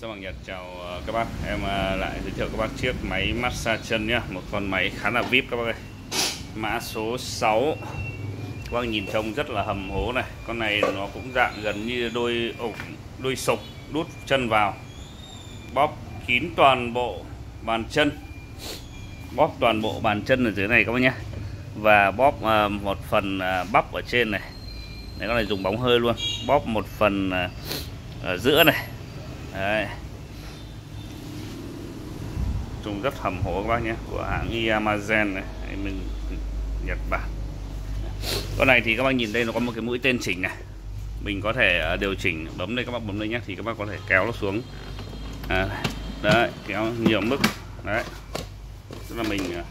Xin Bằng Nhật chào ờ, các bác. Em ờ, lại giới thiệu các bác chiếc máy massage chân nhá Một con máy khá là VIP các bác ơi. Mã số 6 Các bác nhìn trông rất là hầm hố này. Con này nó cũng dạng gần như đôi ủng, đôi sục đút chân vào. Bóp kín toàn bộ bàn chân. Bóp toàn bộ bàn chân ở dưới này các bác nhé Và bóp ờ, một phần bắp ở trên này. Đấy con này dùng bóng hơi luôn. Bóp một phần ở giữa này. Đấy. Trông rất hầm hố các bác nhé Của hãng Yamazen này. Đấy, mình Nhật Bản. Con này thì các bác nhìn đây nó có một cái mũi tên chỉnh này. Mình có thể à, điều chỉnh Bấm đây các bác bấm đây nhé Thì các bác có thể kéo nó xuống. À, Đấy kéo nhiều mức. Đấy. Tức là mình à,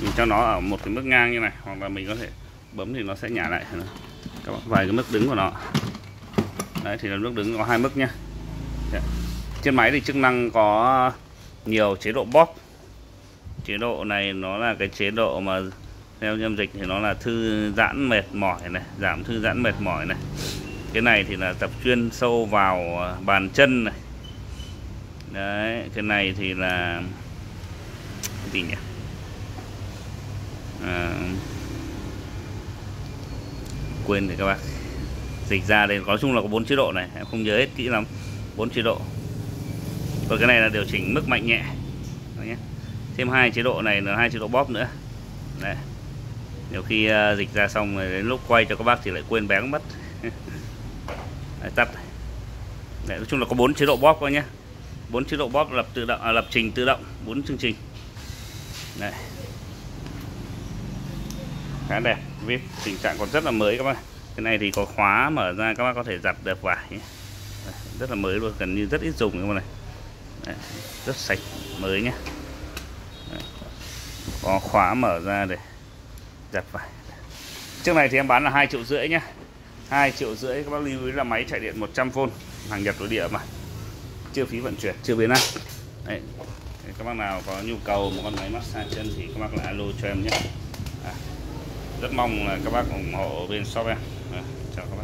Mình cho nó ở một cái mức ngang như này Hoặc là mình có thể bấm thì nó sẽ nhả lại. Các bác vài cái mức đứng của nó. Đấy thì là mức đứng có hai mức nhá trên máy thì chức năng có nhiều chế độ bóp. Chế độ này nó là cái chế độ mà theo nhâm dịch thì nó là thư giãn mệt mỏi này giảm thư giãn mệt mỏi này. Cái này thì là tập chuyên sâu vào à, bàn chân này. Đấy cái này thì là cái gì nhỉ? À, quên rồi các bác. Dịch ra đây nói chung là có bốn chế độ này em không nhớ hết kỹ lắm bốn chế độ. Còn cái này là điều chỉnh mức mạnh nhẹ. Đó nhé. thêm hai chế độ này là hai chế độ bóp nữa. Đấy. nhiều khi uh, dịch ra xong rồi đến lúc quay cho các bác thì lại quên bén mất. Đấy, tắt. Đấy, nói chung là có bốn chế độ bóp coi nhé. Bốn chế độ bóp lập tự động à, lập trình tự động bốn chương trình. Này khá đẹp. Vip tình trạng còn rất là mới các bạn cái này thì có khóa mở ra các bác có thể giặt được vải. nhé rất là mới luôn gần như rất ít dùng các bạn này. Đấy, rất sạch mới nhé Đấy. có khóa mở ra để giặt vải. Chiếc này thì em bán là hai triệu rưỡi nhé hai triệu rưỡi các bác lưu ý là máy chạy điện 100V hàng nhập nội địa mà. Chưa phí vận chuyển chưa biến ăn Đấy. các bác nào có nhu cầu một con máy massage chân thì các bác lại alo cho em nhé. À, rất mong là các bác ủng hộ bên shop em. À, chào các bác.